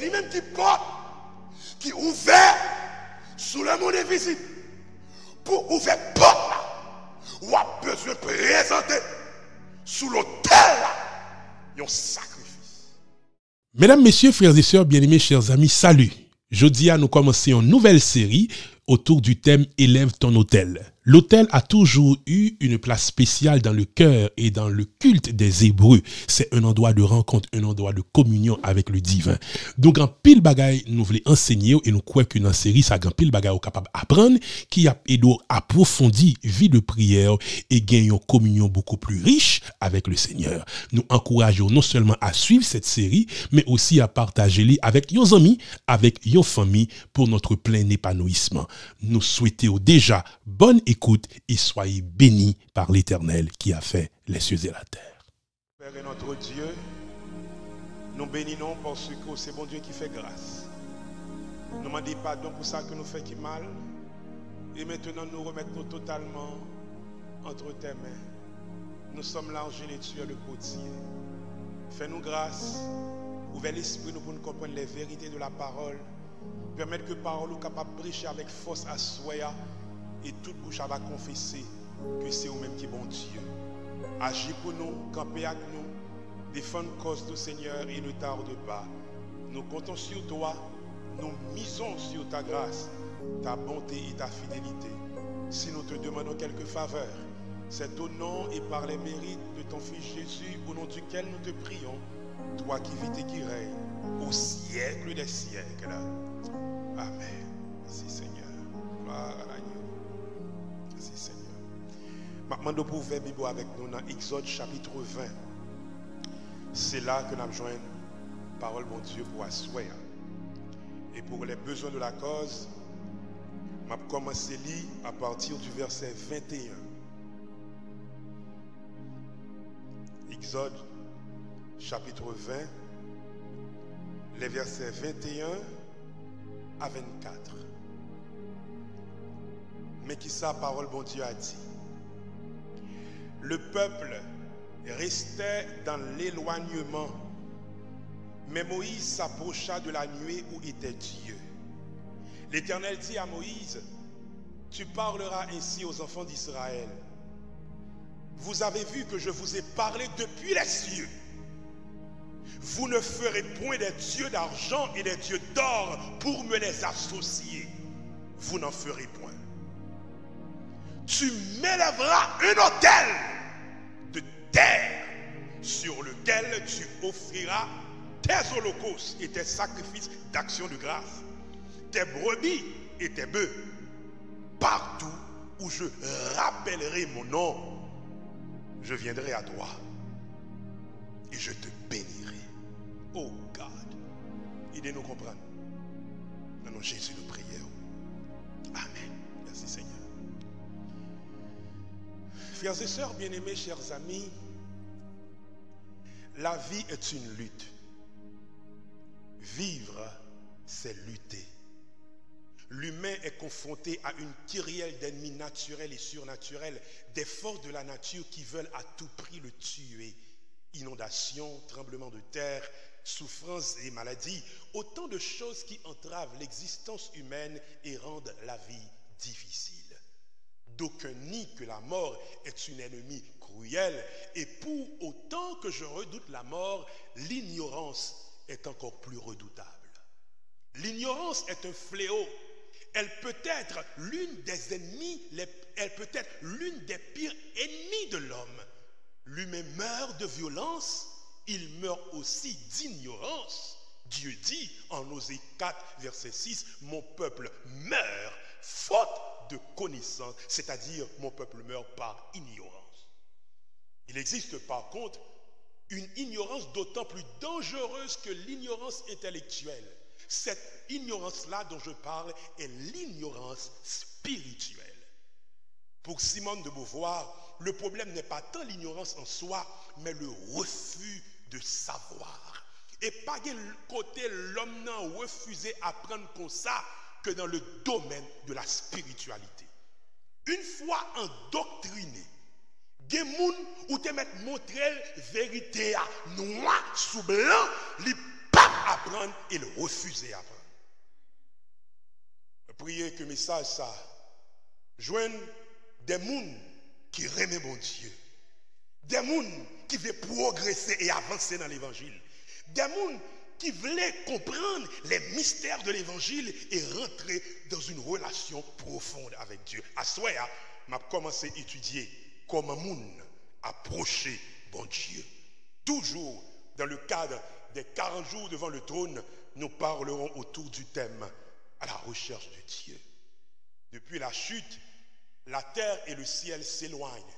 lui-même qui porte, qui ouvert sous le monde invisible. Pour ouvrir porte là, ou a besoin de présenter sous l'hôtel là, un sacrifice. Mesdames, Messieurs, frères et sœurs, bien-aimés, chers amis, salut. Jeudi, nous commençons une nouvelle série autour du thème Élève ton hôtel. L'autel a toujours eu une place spéciale dans le cœur et dans le culte des Hébreux. C'est un endroit de rencontre, un endroit de communion avec le divin. Donc, en pile bagaille, nous voulons enseigner et nous croyons qu'une série, ça grand pile bagaille capable d'apprendre, qui a aidé approfondir vie de prière et gagner une communion beaucoup plus riche avec le Seigneur. Nous encourageons non seulement à suivre cette série, mais aussi à partager-les avec vos amis, avec vos familles pour notre plein épanouissement. Nous souhaitons déjà bonne écoute et soyez bénis par l'Éternel qui a fait les cieux et la terre. Père et notre Dieu, nous bénissons parce que c'est bon Dieu qui fait grâce. Nous demandons pardon pour ça que nous faisons mal. Et maintenant, nous remettons totalement entre tes mains. Nous sommes là, et tu es le potier. Fais-nous grâce. Ouvre l'esprit nous pour nous comprendre les vérités de la parole. Permettre que parole soit capable de prêcher avec force à soi et toute bouche va confesser que c'est vous-même qui est bon Dieu. Agis pour nous, campez avec nous, défendre cause du Seigneur et ne tarde pas. Nous comptons sur toi, nous misons sur ta grâce, ta bonté et ta fidélité. Si nous te demandons quelques faveurs, c'est au nom et par les mérites de ton Fils Jésus, au nom duquel nous te prions, toi qui vis et qui règnes au siècle des siècles. Amen. Maintenant, nous pouvons faire Bible avec nous dans Exode chapitre 20. C'est là que nous avons joint parole mon Dieu pour asseoir. Et pour les besoins de la cause, commencer à lire à partir du verset 21. Exode chapitre 20, les versets 21 à 24. Mais qui sa parole, bon Dieu, a dit? Le peuple restait dans l'éloignement, mais Moïse s'approcha de la nuée où était Dieu. L'Éternel dit à Moïse Tu parleras ainsi aux enfants d'Israël. Vous avez vu que je vous ai parlé depuis les cieux. Vous ne ferez point des dieux d'argent et des dieux d'or pour me les associer. Vous n'en ferez point. Tu m'élèveras un autel de terre sur lequel tu offriras tes holocaustes et tes sacrifices d'action de grâce, tes brebis et tes bœufs, partout où je rappellerai mon nom je viendrai à toi et je te bénirai. Oh God, aidez-nous comprendre. Dans nom Jésus, nous prions. Amen. Frères et sœurs bien-aimés, chers amis, la vie est une lutte. Vivre, c'est lutter. L'humain est confronté à une kyrielle d'ennemis naturels et surnaturels, des forces de la nature qui veulent à tout prix le tuer. Inondations, tremblements de terre, souffrances et maladies, autant de choses qui entravent l'existence humaine et rendent la vie difficile. D'aucun nie que la mort est une ennemie cruelle, et pour autant que je redoute la mort, l'ignorance est encore plus redoutable. L'ignorance est un fléau elle peut être l'une des ennemis, elle peut être l'une des pires ennemis de l'homme. L'humain meurt de violence, il meurt aussi d'ignorance. Dieu dit en Osée 4, verset 6, mon peuple meurt faute de connaissance, c'est-à-dire mon peuple meurt par ignorance. Il existe par contre une ignorance d'autant plus dangereuse que l'ignorance intellectuelle Cette ignorance-là dont je parle est l'ignorance spirituelle. Pour Simone de Beauvoir, le problème n'est pas tant l'ignorance en soi, mais le refus de savoir. Et pas le côté l'homme n'a refusé apprendre comme ça que dans le domaine de la spiritualité. Une fois endoctriné, des gens où te mettre montrer vérité à noir sous blanc, les pas apprendre et le refuser apprendre. Priez que message ça joigne des gens qui aiment mon Dieu. Des gens qui veulent progresser et avancer dans l'évangile. Des gens qui voulaient comprendre les mystères de l'évangile et rentrer dans une relation profonde avec Dieu. À soi, m'a commencé à étudier comment moun approcher bon Dieu. Toujours dans le cadre des 40 jours devant le trône, nous parlerons autour du thème à la recherche de Dieu. Depuis la chute, la terre et le ciel s'éloignent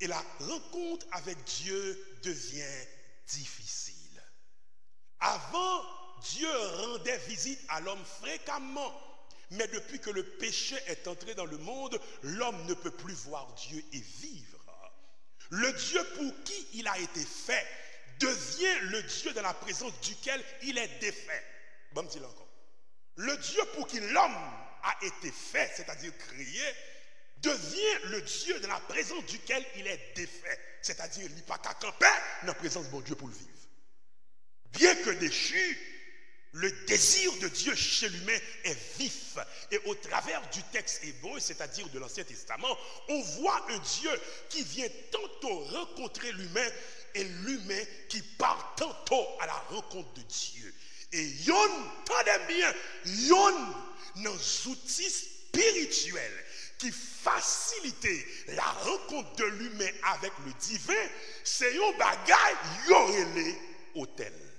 et la rencontre avec Dieu devient difficile. Avant, Dieu rendait visite à l'homme fréquemment, mais depuis que le péché est entré dans le monde, l'homme ne peut plus voir Dieu et vivre. Le Dieu pour qui il a été fait devient le Dieu dans la présence duquel il est défait. Bon, encore. Le Dieu pour qui l'homme a été fait, c'est-à-dire créé, devient le Dieu dans la présence duquel il est défait. C'est-à-dire, il n'y a pas qu'à camper dans la présence de mon Dieu pour le vivre. Bien que déchu, le désir de Dieu chez l'humain est vif. Et au travers du texte hébreu, c'est-à-dire de l'Ancien Testament, on voit un Dieu qui vient tantôt rencontrer l'humain et l'humain qui part tantôt à la rencontre de Dieu. Et yon, tendez bien, yon, nos outils spirituels qui facilitent la rencontre de l'humain avec le divin, c'est un bagay yorele hôtel.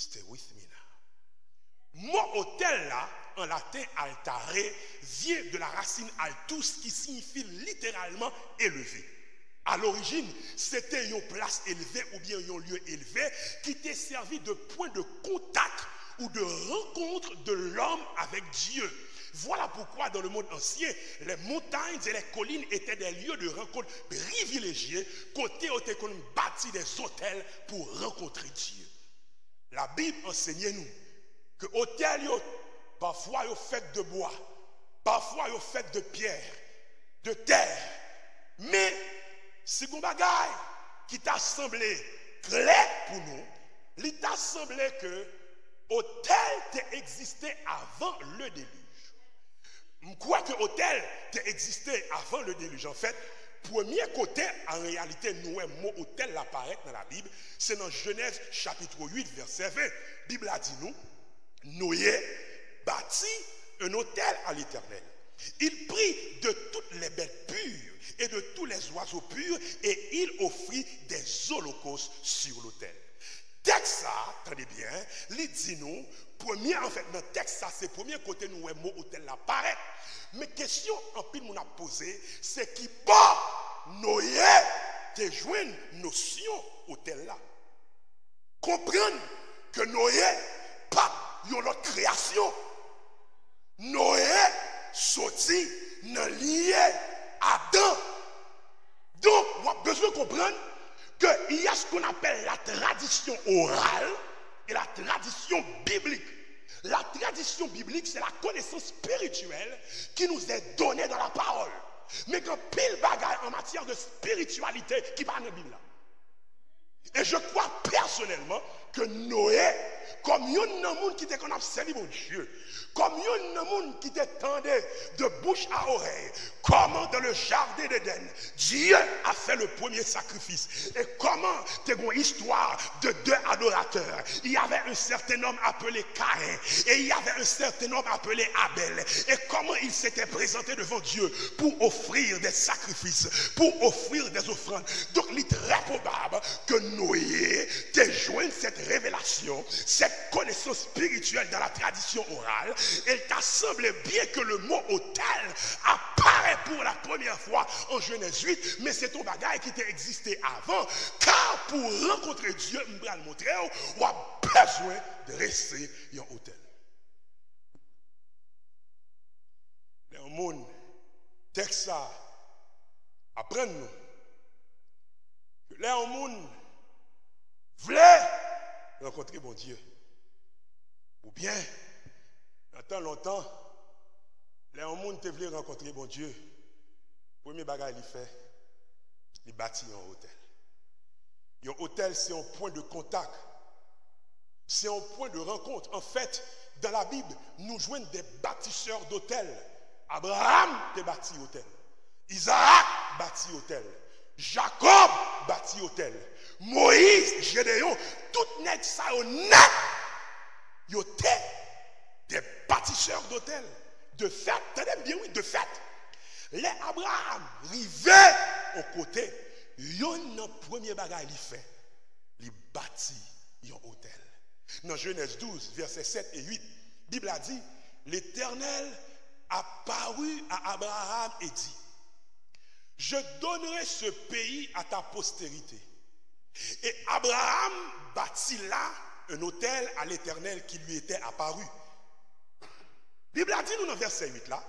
Stay with me now. Mot hôtel là, en latin altare, vient de la racine altus qui signifie littéralement élevé. À l'origine, c'était une place élevée ou bien un lieu élevé qui était servi de point de contact ou de rencontre de l'homme avec Dieu. Voilà pourquoi dans le monde ancien, les montagnes et les collines étaient des lieux de rencontre privilégiés, côté où on bâti des hôtels pour rencontrer Dieu. La Bible enseigne nous que hôtel, parfois, ils fait de bois, parfois, ils fait de pierre, de terre. Mais, si vous qui t'a semblé clair pour nous, il t'a semblé que hôtel existait avant le déluge. Je crois que hôtel avant le déluge. En fait, premier côté, en réalité, nous, un mot hôtel apparaît dans la Bible, c'est dans Genèse chapitre 8, verset 20. La Bible a dit nous, Noé bâtit un hôtel à l'éternel. Il prit de toutes les bêtes pures et de tous les oiseaux purs et il offrit des holocaustes sur l'autel. Texte ça, attendez bien, il dit nous, premier, en fait, dans texte ça, c'est premier côté nous, un mot hôtel apparaît. Mais question en pile mon a posé, c'est qui pas Noé te une notion hôtel là. Comprendre que Noé pas une autre création. Noé sorti dans lié Adam. Donc, on a besoin de comprendre qu'il y a ce qu'on appelle la tradition orale et la tradition biblique. La tradition biblique, c'est la connaissance spirituelle qui nous est donnée dans la parole. Mais quand pile bagaille en matière de spiritualité qui parle dans la Bible. Et je crois personnellement que Noé, comme il y a un monde qui était qu'on a servi mon Dieu, comme il y a un monde qui t'attendait de bouche à oreille, comment dans le jardin d'Éden, Dieu a fait le premier sacrifice. Et comment, tu une histoire de deux adorateurs. Il y avait un certain homme appelé Caïn et il y avait un certain homme appelé Abel. Et comment il s'était présenté devant Dieu pour offrir des sacrifices, pour offrir des offrandes. Donc, il est très probable que Noé t'ait joint cette révélation cette connaissance spirituelle dans la tradition orale, il t'a semblé bien que le mot hôtel apparaît pour la première fois en Genèse 8, mais c'est ton bagage qui t'a existé avant, car pour rencontrer Dieu, je vais le montrer, on a besoin de rester en hôtel. Le monde, texte ça, apprendre-nous. Le monde voulait rencontrer mon Dieu. Ou bien, dans longtemps, les monde te voulait rencontrer mon Dieu. Premier bagage il fait, il bâtit un hôtel. Un hôtel, c'est un point de contact. C'est un point de rencontre. En fait, dans la Bible, nous jouons des bâtisseurs d'hôtels. Abraham te bâti hôtel. Isaac bâti hôtel. Jacob bâti hôtel. Moïse, Gédéon, tout net ça net. Yo des bâtisseurs d'hôtel. De fait, tenez bien oui, de fait. Les Abraham rivaient au côté. Yon premier bagage il fait. Il bâtit un hôtel. Dans Genèse 12, versets 7 et 8, la Bible a dit, l'Éternel apparut à Abraham et dit, je donnerai ce pays à ta postérité. Et Abraham bâtit là un hôtel à l'Éternel qui lui était apparu. Bible a dit nous dans verset 8 là,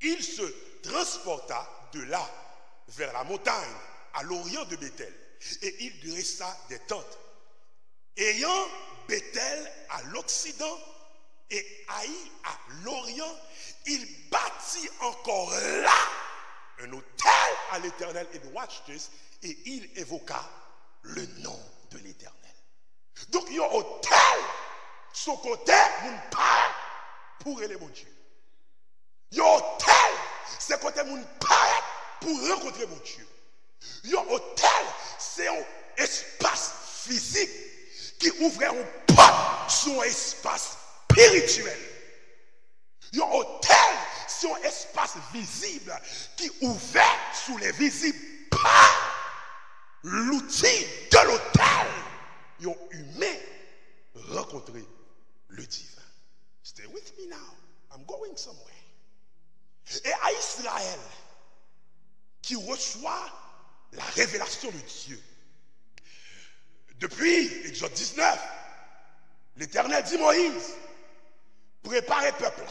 il se transporta de là vers la montagne à l'orient de Bethel et il dressa des tentes. Ayant Bethel à l'occident et Haï à l'orient, il bâtit encore là un hôtel à l'éternel. Et watch this, et il évoqua le nom de l'éternel. Donc, il y a un hôtel, son côté, mon père, pour aller mon Dieu. Il y a hôtel, c'est côté mon père, pour rencontrer mon Dieu. Il y a hôtel, c'est un espace physique qui ouvre un pas sur un espace spirituel. Il y a un hôtel, c'est un espace visible qui ouvert sous les visibles l'outil de l'hôtel. Ils ont humain rencontré le divin. Stay with me now. I'm going somewhere. Et à Israël, qui reçoit la révélation de Dieu. Depuis Exode 19, l'Éternel dit Moïse, préparez peuple,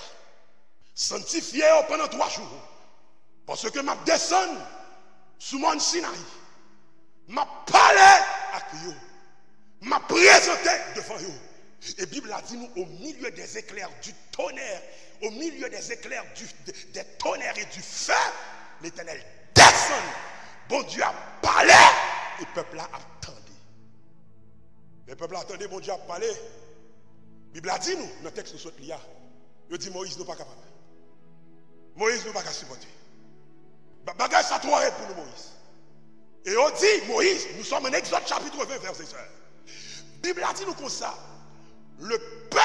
sanctifiez-vous pendant trois jours, parce que ma descend sous mon Sinaï, m'a parlé à vous, m'a présenté devant vous. Et Bible a dit nous au milieu des éclairs du tonnerre, au milieu des éclairs des tonnerres et du feu, l'Éternel descend. Bon Dieu a parlé et le peuple a attendu. Le peuple a attendu, bon Dieu a parlé. La Bible a dit nous, dans le texte de ce là, il dit Moïse n'est pas capable. Moïse n'est pas capable supporter. Bagage ça pour nous, Moïse. Et on dit, Moïse, nous sommes en Exode chapitre 20, verset 16. La Bible a dit nous comme ça. Le peuple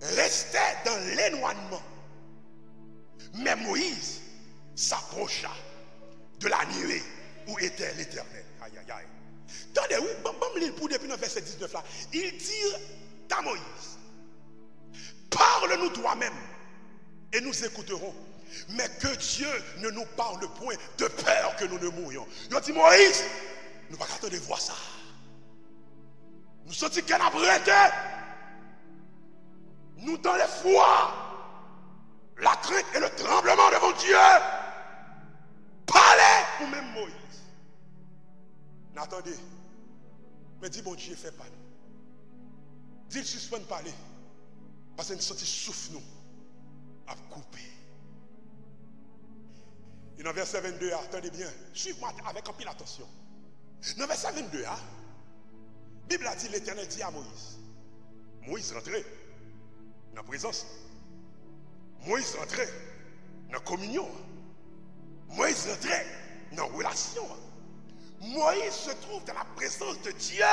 restait dans l'éloignement. Mais Moïse s'approcha de la nuée où était l'éternel. Aïe, aïe, aïe. Attendez, oui, bon, bon, pour depuis le verset 19 là. Il dit à Moïse, parle-nous toi-même et nous écouterons. Mais que Dieu ne nous parle point de peur que nous ne mourions. Il dit Moïse, nous pas attendre de voir ça. Nous sommes qu'il a prêté. Nous dans le foi, la crainte et le tremblement devant Dieu. Parlez pour même Moïse. N'attendez. Mais dis bon Dieu, fais pas nous. Dis suspend de parler. Parce que nous sommes souffle nous à couper. Et dans verset 22, attendez bien, suivez-moi avec un peu d'attention. Dans verset 22, la Bible a dit, l'Éternel dit à Moïse, Moïse rentré dans la présence. Moïse rentré dans la communion. Moïse rentré dans la relation. Moïse se trouve dans la présence de Dieu.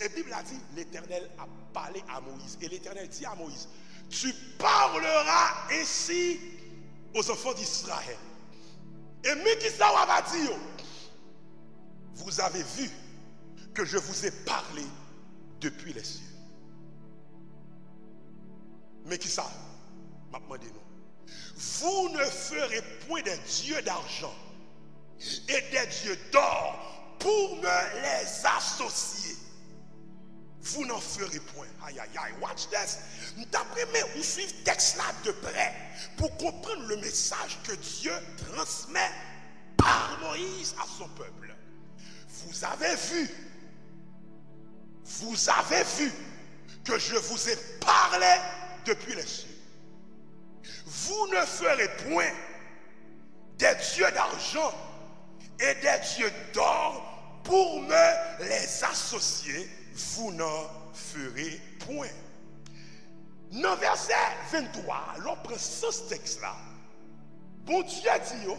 Et la Bible a dit, l'Éternel a parlé à Moïse. Et l'Éternel dit à Moïse, tu parleras ainsi aux enfants d'Israël. Et Mikisa va dire, vous avez vu que je vous ai parlé depuis les cieux. Mais qui ça m'a demandé. Vous ne ferez point des dieux d'argent et des dieux d'or pour me les associer. Vous n'en ferez point. Aïe, aïe, aïe. Watch this. D'après mais vous suivez texte là de près pour comprendre le message que Dieu transmet par Moïse à son peuple. Vous avez vu, vous avez vu que je vous ai parlé depuis les cieux. Vous ne ferez point des dieux d'argent et des dieux d'or pour me les associer. vous n'en ferez point. Nan verset 23, l'on pren sens tekst la, bon Diyo di yo,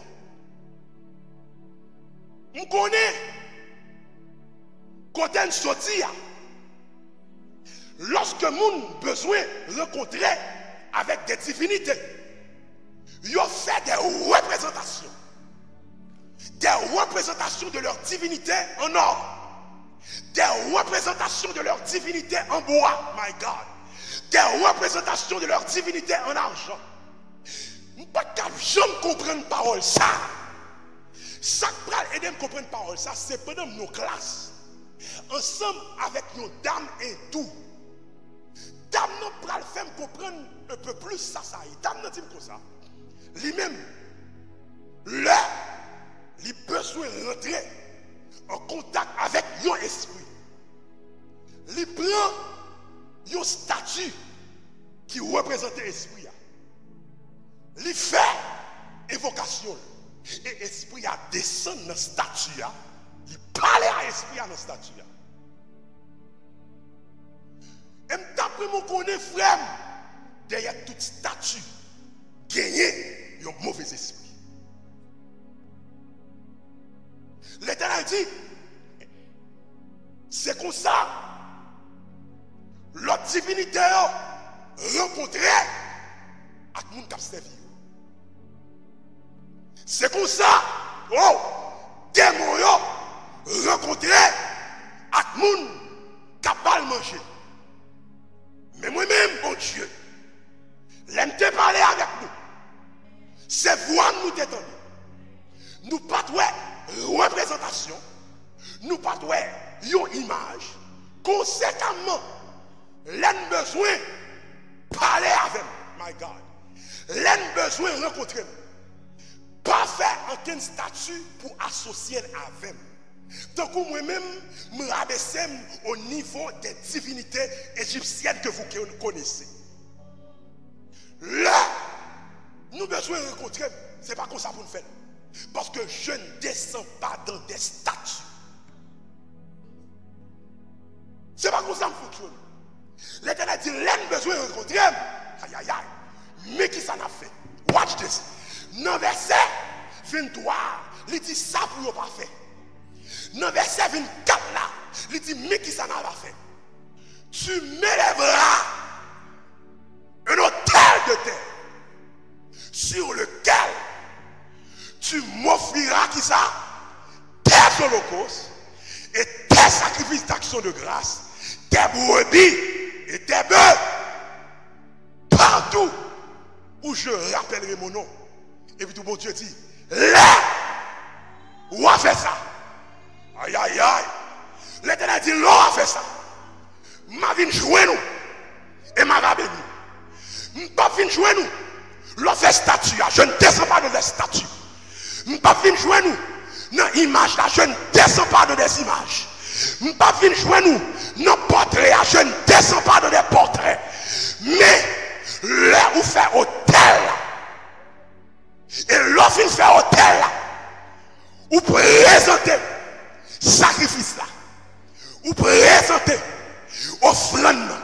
m konen, kote n soti ya, loske moun bezwen renkontre avèk de divinite, yo fè de reprezentasyon, de reprezentasyon de lor divinite en or. des représentations de leur divinité en bois, my God, des représentations de leur divinité en argent. Mpa kap jom kompren parol sa. Sak pral edem kompren parol sa, se penan nou klas. Ansem avèk nou dam etou. Dam nou pral fèm kompren un peu plus sa sa. Dam nou tim kon sa. Li men, le, li beswen rentre. an kontak avèk yon espri. Li pran yon statu ki reprezentè espri ya. Li fè evokasyon. E espri ya desen nan statu ya. Li pale a espri ya nan statu ya. E mtapre moun konè frem, deyè tout statu, genye yon mouvez espri. L'Eternel di, se kon sa, lot divinite yo, renkontre, ak moun kapstev yo. Se kon sa, wow, demon yo, renkontre, ak moun kapal manje. Men mwen men, bon Diyo, lem te pale avek nou, se vwan nou te toni, nou patwe, reprezentasyon, nou patwe yon imaj, konsekanman, len bezwen pale avem, my God, len bezwen renkontre mou. Pa fe anken statu pou asosyen avem. Tankou mwen men, mwen rabesem o nivou de divinite egipsyen ke vou konese. Le, nou bezwen renkontre, se pa kon sa pou nou fèl. Parce que je ne descends pas dans des statues. Ce n'est pas comme ça que fonctionne. L'éternel dit, l'un besoin de rencontrer. Aïe, aïe, aïe. Mais qui ça a fait? Watch this. Dans verset 23, il dit ça pour ne pas faire. Dans verset 24 là, il dit, mais qui ça n'a pas fait? Tu m'élèveras un hôtel de terre sur lequel tu m'offriras qui ça? Tes holocaustes et tes sacrifices d'action de grâce, tes brebis et tes bœufs. Partout où je rappellerai mon nom. Et puis tout bon Dieu dit, là, où a fait ça? Aïe, aïe, aïe. L'éternel dit, l'eau a fait ça. Ma vie jouer nous. Et ma va béni. Ma vie jouer nous. L'eau fait statue. Je ne descends pas de des statues. Ma vie jouer nous. Non, image là. Je ne descends pas de des images. Ma vie jouer nous. Non, portrait Je ne descends pas de des portraits. Mais, là où fait hôtel. Et l'eau fait hôtel. Ou présenter sacrifice là, ou présenter offrande,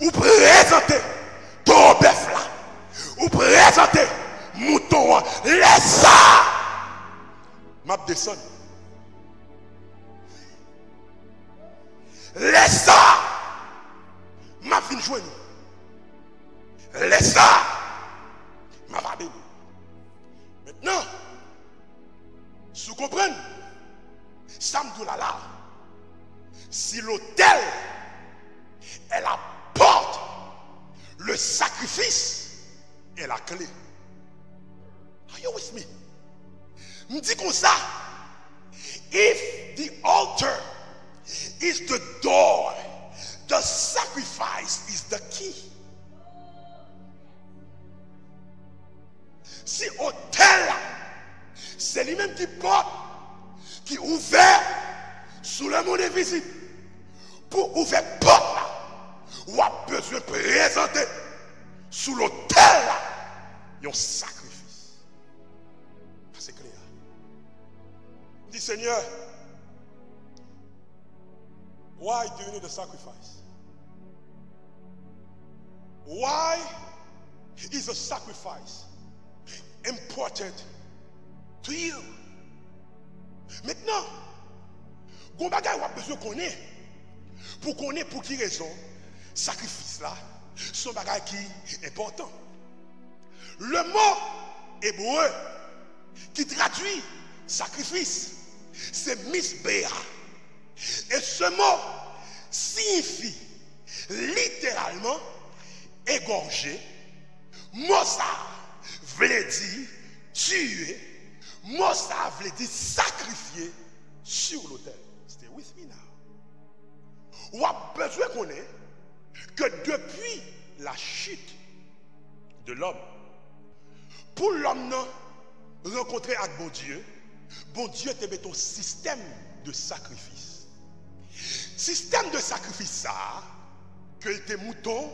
ou présenter ton bœuf là, ou présenter mouton, laisse ça. map deson. Lesa, map vinjwen. Lesa, pour l'homme rencontrer avec bon Dieu, bon Dieu te met un système de sacrifice. Système de sacrifice ça, que tes moutons,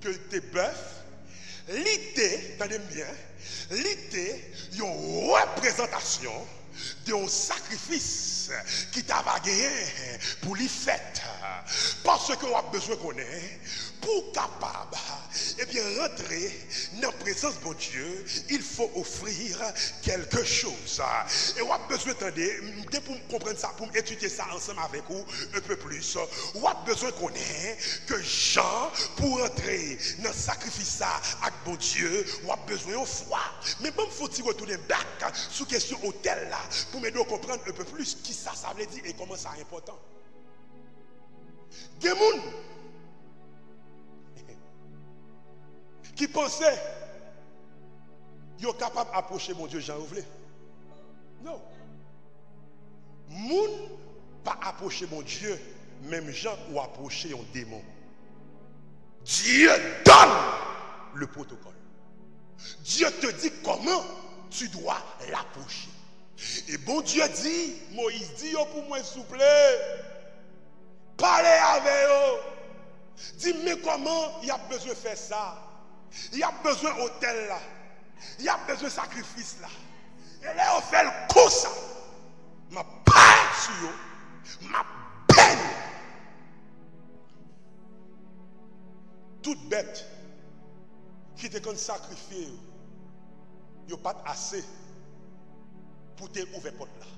que tes bœufs, l'idée, tenez bien, l'idée, une représentation d'un sacrifice qui t'a gagné pour les fêtes. Parce que on a besoin qu'on ait pour capable et bien rentrer dans la présence de Dieu, il faut offrir quelque chose. Et on a besoin de pour comprendre ça, pour étudier ça ensemble avec vous un peu plus. On a besoin qu'on ait que Jean pour entrer dans le sacrifice avec bon Dieu, on a besoin de foi. Mais même faut-il retourner back sous question hôtel là pour m'aider comprendre un peu plus qui ça ça veut dire et comment ça est important. Des qui pensaient qu'ils sont capables d'approcher mon Dieu Jean voulez. Non. Moun pas approcher mon Dieu, même Jean ou approcher un démon. Dieu donne le protocole. Dieu te dit comment tu dois l'approcher. Et bon Dieu dit, Moïse dit yo pour moi plaît. Parlez avec eux. Dis mais comment il a besoin de faire ça? Y ap bezwen hotel la. Y ap bezwen sakrifis la. E le yo fel kousa. Ma paye sou yo. Ma pen. Tout bet ki te kon sakrifi yo. Yo pat ase pou te ouve pot la.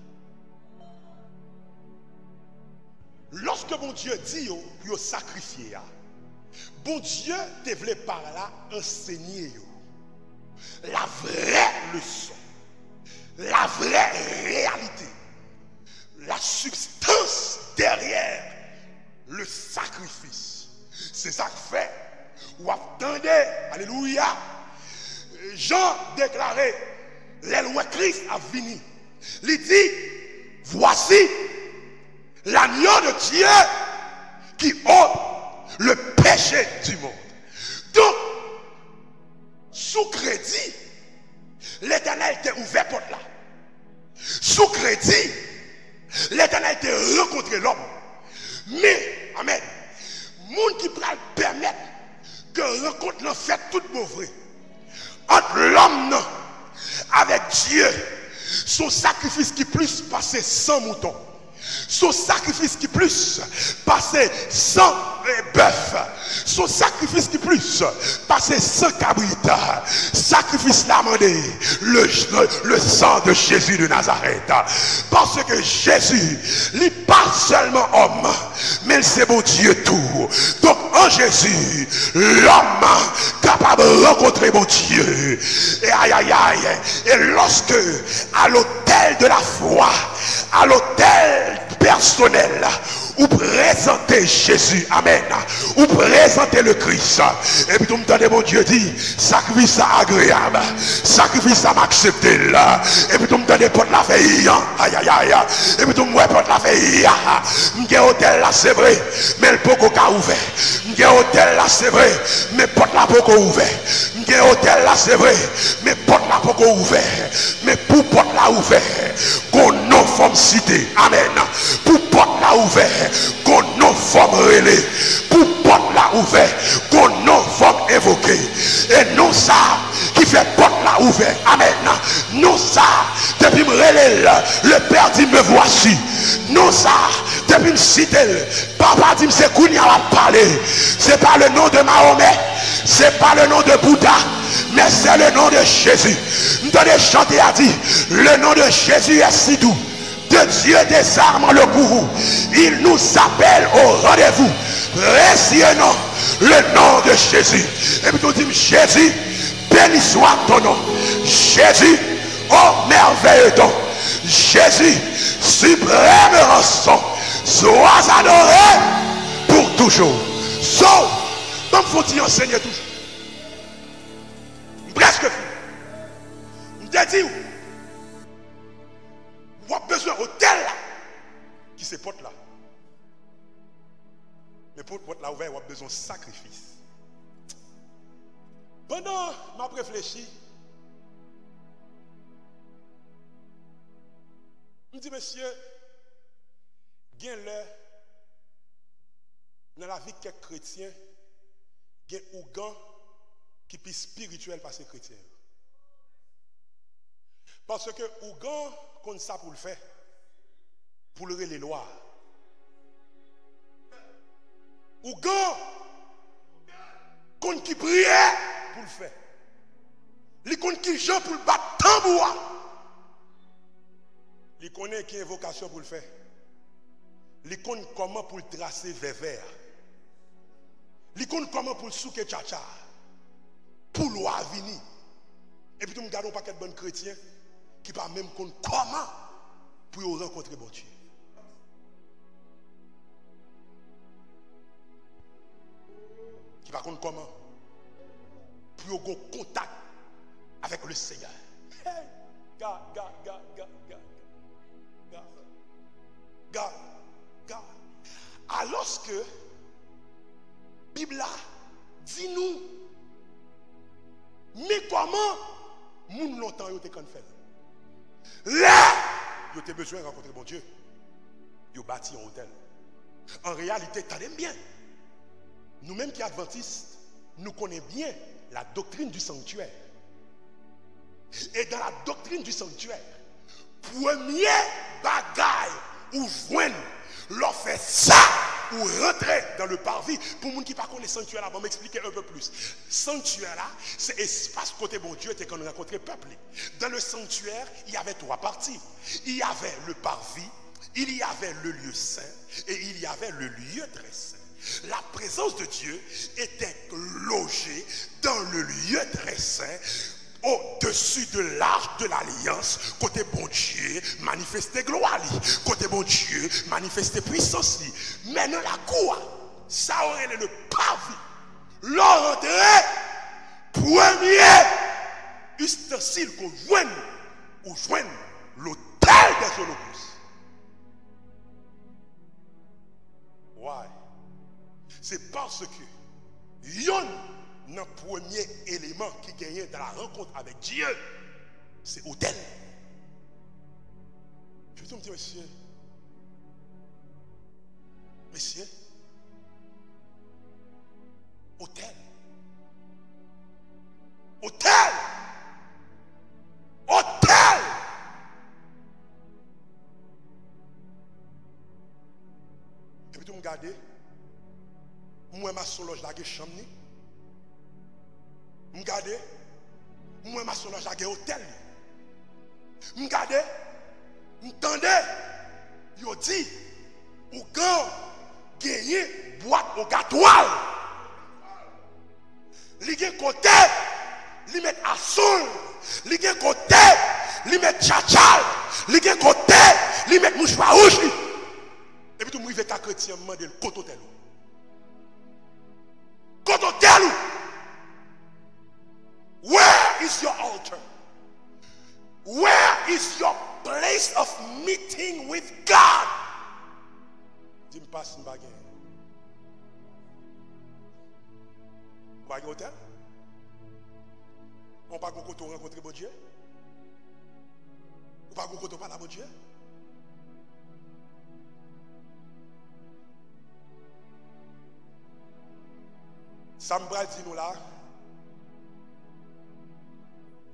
Loske bon Diyo di yo, yo sakrifye ya. Bon Dieu te voulait par là enseigner la vraie leçon, la vraie réalité, la substance derrière le sacrifice. C'est ça que fait. Ou attendez, alléluia. Jean déclarait, loi Christ a fini. Il dit, voici l'agneau de Dieu qui ôte le péché du monde. Donc, sous crédit, l'éternel t'a ouvert porte là. Sous crédit, l'éternel t'a rencontré l'homme. Mais, Amen, monde qui peut permettre que rencontre l'en fait tout mauvais. Entre l'homme avec Dieu, son sacrifice qui plus passé sans moutons son sacrifice qui plus passait sans bœuf. Son sacrifice qui plus passait sans cabrit. Sacrifice l'a le, le, sang de Jésus de Nazareth. Parce que Jésus n'est pas seulement homme, mais c'est mon Dieu tout. Donc en Jésus, l'homme capable de rencontrer mon Dieu. Et aïe aïe aïe. Et lorsque à l'autel de la foi, à l'autel personnel, ou présenter Jésus, Amen, ou présenter le Christ. Et puis tout me donne, mon Dieu dit, sacrifice agréable, sacrifice à m'accepter. Et puis tout me donne pour la veille. Aïe aïe aïe. Et puis tout me pour la veille. M'gé hôtel là c'est vrai, mais le poko ka ouvert. M'gé hôtel là c'est vrai, mais porte la poko ouvert. M'gé hôtel là c'est vrai, mais porte la poko ouvert. Mais pour porte la ouvert, cité. Amen. Pour porte la ouvert, qu'on non forme relais. Pour porte la ouvert, qu'on non forme évoqué. Et non ça qui fait porte la ouvert. Amen. Non ça, depuis me le Père dit me voici. Non ça, depuis me citer, papa dit c'est Kounia va parler. C'est pas le nom de Mahomet, c'est pas le nom de Bouddha, mais c'est le nom de Jésus. Nous devons chanter à dire, le nom de Jésus est si doux. De Dieu désarme le courroux. Il nous appelle au rendez-vous. Précieux le nom de Jésus. Et puis nous disons, Jésus, béni soit ton nom. Jésus, oh merveilleux don. Jésus, suprême rançon. Sois adoré pour toujours. Sauf, donc faut-il enseigner toujours. Presque. Je te dis, besoin d'hôtel qui se porte là. Mais pour porte là ouvert, vous avez besoin de sacrifice. Pendant m'a réfléchi, je me dis, monsieur, là, dans la vie de quelques chrétiens, il y a un qui est spirituel par ces chrétiens. Parce que Ougan compte ça pour le faire. Pour le les lois. Ougan compte qui priait pour le faire. Il compte qui Jean pour le battre tambour. Il connaît qui invocation pour le faire. Il compte comment pour le tracer vers vers. Il compte comment pour le souker tcha Pour loi venir. Et puis, nous regardons un paquet de bons chrétiens qui ne même compte comment pour rencontrer bon Dieu. Qui va compte comment pour avoir contact avec le Seigneur. Hey. Alors que Bible dit nous, mais comment nous longtemps fait Là, vous avez besoin de rencontrer mon Dieu. Vous bâti un hôtel. En réalité, t'as bien. Nous-mêmes qui adventistes, nous connaissons bien la doctrine du sanctuaire. Et dans la doctrine du sanctuaire, premier bagaille ou joindre, leur fait ça ou rentrer dans le parvis. Pour les qui ne connaissent le sanctuaire vais m'expliquer un peu plus. Sanctuaire là, c'est espace côté bon Dieu, et qu'on rencontré peuple. Dans le sanctuaire, il y avait trois parties. Il y avait le parvis, il y avait le lieu saint et il y avait le lieu très saint. La présence de Dieu était logée dans le lieu très saint au-dessus de l'arche de l'alliance, côté bon Dieu, manifester gloire, côté bon Dieu, manifester puissance. Mais dans la cour, ça aurait le parvis. L'entrée, premier ustensile qu'on joigne, ou joigne l'hôtel des holocaustes. Why? C'est parce que yon le premier élément qui gagnait dans la rencontre avec Dieu, c'est hôtel. Je vais me dire, monsieur, monsieur, hôtel. Hôtel. Hôtel. Et puis tu me regardes, moi, ma sologe, la chambre, sou nan jage hotel. M gade, m tende, yo di, ou gan genye boat ou gatoual. Li gen kote, li met asoul. Li gen kote, li met tchachal. Li gen kote, li met mouchwa ouj. E pi tou mou yve koto telou. Pas qu'on rencontrer bon Dieu? Ou pas qu'on parler à bon Dieu? Me dit nous là.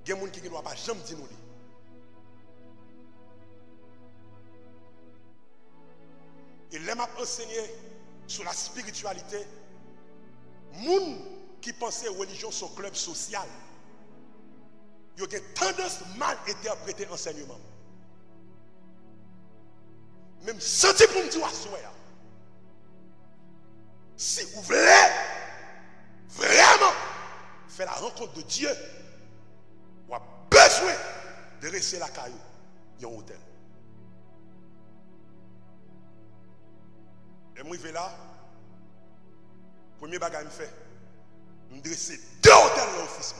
Il y a des gens qui ne doivent pas jamais dire nous. Et là, m'a enseigné sur la spiritualité. Moun qui pensaient religion son club social, y a tendance mal interpréter enseignement. Même senti pour me dire, si vous voulez vraiment faire la rencontre de Dieu, vous avez besoin de rester la caillou dans un hôtel. Et moi, je vais là. Premier bagage que je fais, je dresser deux hôtels dans l'office.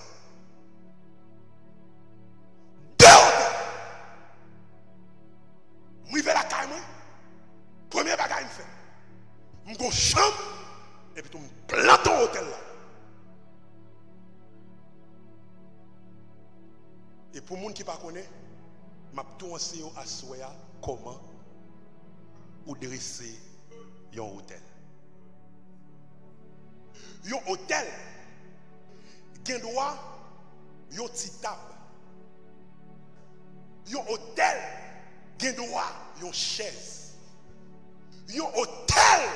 yon anse yo aswaya koman ou dresse yon hotel. Yon hotel gen doa yon titab. Yon hotel gen doa yon chèz. Yon hotel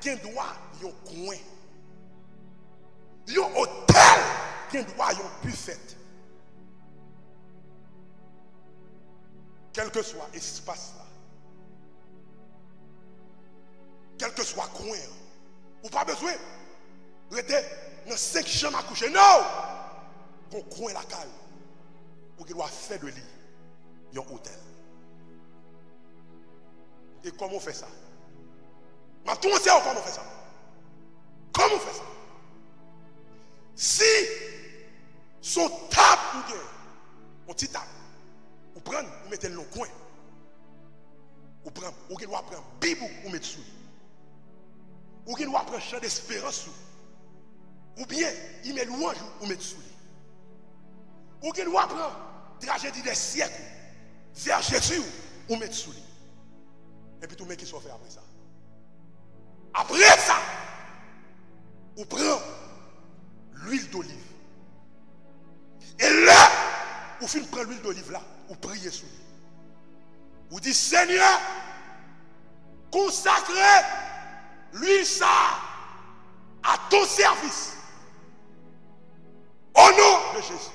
gen doa yon kwen. Yon hotel gen doa yon buffet. Quel que soit l'espace là. Quel que soit coin. Ou pas besoin. Rester dans cinq chambres à coucher. Non! Pour coin la caille. Pour qu'il doit faire de lit. un hôtel. Et comment on fait ça? Ma tout sait comment on fait ça? Comment on fait ça? Si son table ou bien, on petit prenez, vous mettez le long coin. Vous prenez, vous doit prendre Bible ou mettre sous. Ou doit prendre champ d'espérance ou bien il met louange ou met sous. Ou doit prendre tragédie des siècles Jésus ou met sous. Et puis tout le monde qui soit fait après ça. Après ça, vous prenez l'huile d'olive. Vous finissez prendre l'huile d'olive là, vous priez sous lui. Vous dites, Seigneur, consacrez l'huile ça à ton service. Au nom de Jésus.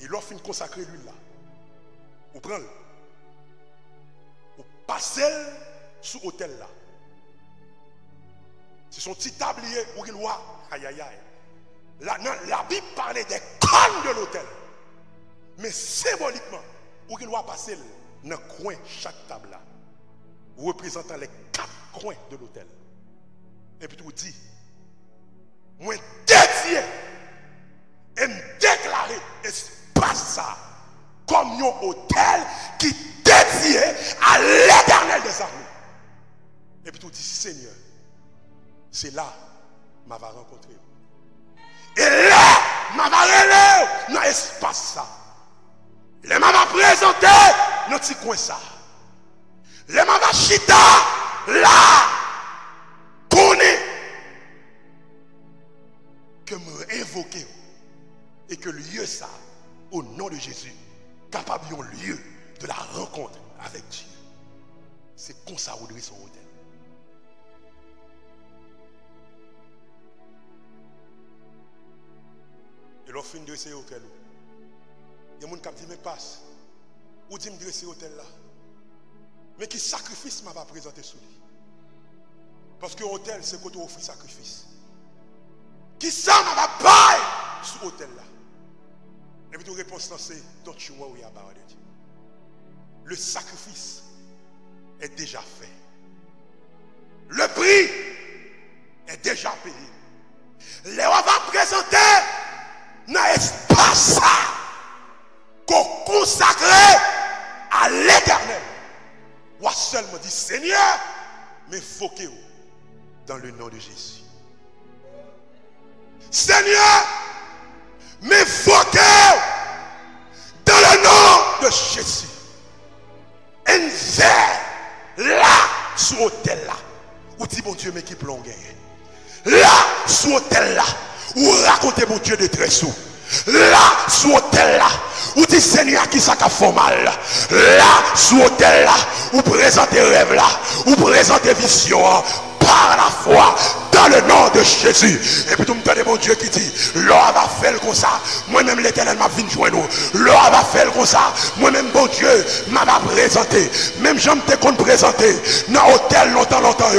Il offre une consacrée l'huile là. Vous prenez. Vous passez sous l'hôtel là. C'est son petit tablier où il. Aïe aïe aïe. La, la Bible parlait des connes de l'hôtel. Mais symboliquement, où il doit passer dans le coin chaque table là. Représentant les quatre coins de l'hôtel. Et puis tu dis, moi dédié et me déclarer espace comme un hôtel qui dédié à l'éternel des armées. Et puis tu dis, Seigneur, c'est là que je vais rencontrer. Et là, je vais dans l'espace. Lèman va prezante nou ti kwen sa. Lèman va chita la koni ke mwen evoke ou. E ke liye sa, ou nan de Jezu, kapab yon liye de la renkontre avèk Diyo. Se konsa ou dwe son otel. E lò fin dwe se otel ou. Yon moun kap di men pas. Ou di m dresse hotel la. Men ki sakrifis ma va prezante sou li. Paske hotel se koto ofri sakrifis. Ki sa ma va bay sou hotel la. E bitou repons lan se, don't you worry about it. Le sakrifis e deja fe. Le pri e deja peye. Le wap ap prezante nan espasa. Qu'on consacrait à l'éternel. Ou seulement dit Seigneur, mais foquez-vous dans le nom de Jésus. Seigneur, mais foquez dans le nom de Jésus. Un verre là, sur l'hôtel là, où dit mon Dieu, mais qui plonge. Là, sur l'hôtel là, où racontez mon Dieu de très sous. Là, sur l'hôtel là, où dit Seigneur qui ça mal? Là, sur l'hôtel là, où présentez rêve là, où présentez vision par la foi dans le nom de Jésus. Et puis tout donne mon Dieu qui dit, l'or va faire comme ça. Moi-même l'éternel m'a venu joindre. L'or va faire comme ça. Moi-même bon Dieu m'a présenté. Même j'aime te qu'on présenter dans l'hôtel longtemps longtemps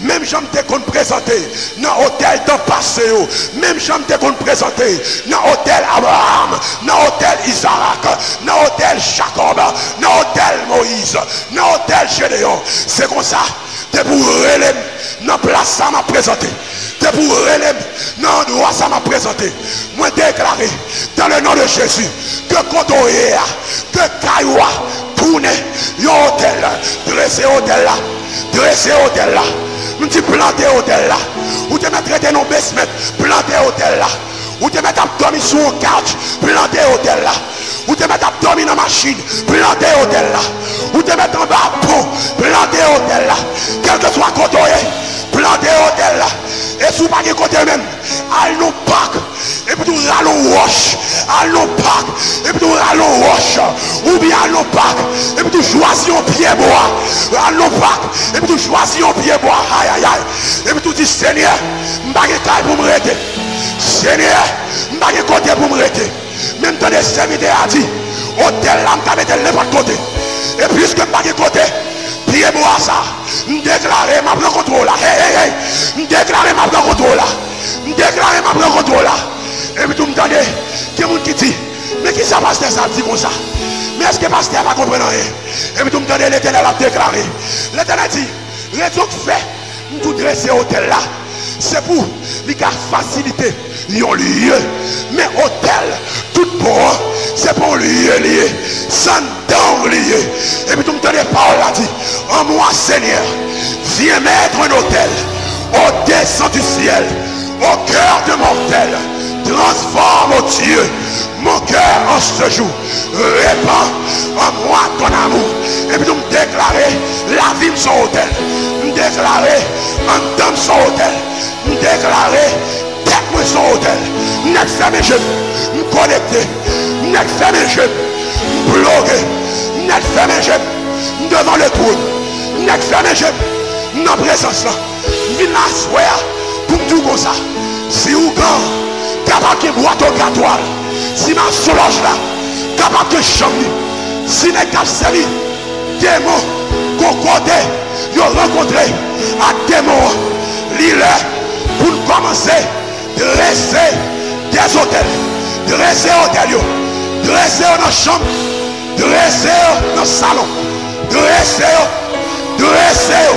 Même j'aime te qu'on présenter dans l'hôtel dans passé Même j'aime te qu'on présenter dans l'hôtel Abraham, dans l'hôtel Isaac, dans l'hôtel Jacob, dans l'hôtel Moïse, dans l'hôtel Gédéon. C'est comme ça. Te pou relem nan plas sa ma prezante. Te pou relem nan anouwa sa ma prezante. Mwen deklare, dan le nan de Jésus, ke kodoye a, ke kaywa, koune, yo hotel la, dresse hotel la, dresse hotel la, mwen ti plante hotel la, ou te metrete nou besmet, plante hotel la, Ou te met ap domi sou ou kouch, plante hotel la. Ou te met ap domi nan masjin, plante hotel la. Ou te met an ba pou, plante hotel la. Kelke swa kotoye, plante hotel la. E sou pa gen kote men, al nou pak, e pi tou ralon wosh. Al nou pak, e pi tou ralon wosh. Ou bi al nou pak, e pi tou jwazi yon piye boa. Al nou pak, e pi tou jwazi yon piye boa. Ay ay ay, e pi tou di senye, mbage kay pou mrede. Senye, mbage kote pou mwete. Mem tande semite a di, otel la mkamete lepat kote. E pwiske mbage kote, piye mwa sa, mdeklare mabran kontrola. Hey, hey, hey, mdeklare mabran kontrola. Mdeklare mabran kontrola. E mi tou mtande, ke moun ki ti, me ki sa paste sa di kon sa. Me eske paste a pa komprenan e. E mi tou mtande, l'Eternel a deklare. L'Eternel di, rezon k fe, mtou dresse otel la. C'est pour lui faciliter un lieu. Mais hôtel, tout bon, c'est pour lieu lié. Sans temps lié. Et puis tout me donne parole là dit, en moi Seigneur, viens mettre un hôtel au descend du ciel, au cœur de mortel. Transforme, oh Dieu, mon cœur en ce jour. Répands en moi ton amour. Et puis nous déclarer la vie de son hôtel. Mdeklare, an dam son hotel. Mdeklare, tek mwen son hotel. Mnek fèmè jen, mkonekte. Mnek fèmè jen, mbloge. Mnek fèmè jen, mdevan le troun. Mnek fèmè jen, mnan prezans la. Mvin la swè, pou mdou kon sa. Si ou gan, kapap ke mwato katwal. Si man soloj la, kapap ke chanmi. Si nek kap seli, demon. Démon, concordé, ils ont rencontré à démon, l'île, pour commencer, dresser des hôtels, dresser hôtel, dresser dans la chambre, dresser dans le salon, dresser, dresser,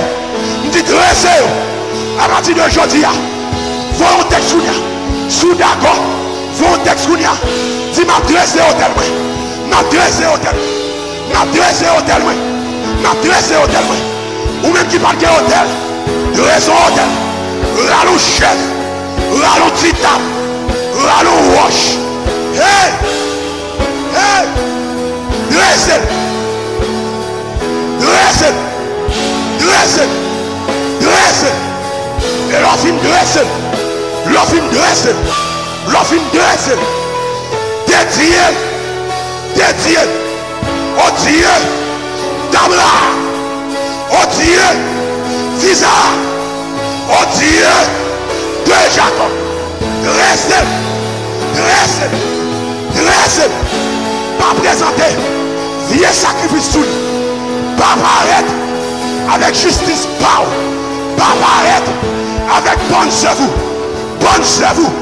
on dit dresser, à partir d'aujourd'hui, faut un texte sous d'accord, faut un texte Dis m'a dressé hôtel. M'a dressé hôtel. M'a dressé hôtel nan trese hotel mwen. Ou menm ki parke hotel, rezon hotel, ralou chef, ralou tritab, ralou wosh. Hey! Hey! Dresen! Dresen! Dresen! Dresen! E lo fin dresen! Lo fin dresen! Lo fin dresen! Dediye! Dediye! O diye! D'Abraham. Au Dieu. Visa. Au Dieu. De Jacob. Dresse. Dresse. Dresse. Pas présenter. Vieux sacrifice. Pas paraître. Avec justice. Pas. Pas paraître. Avec bonne vous bonne vous.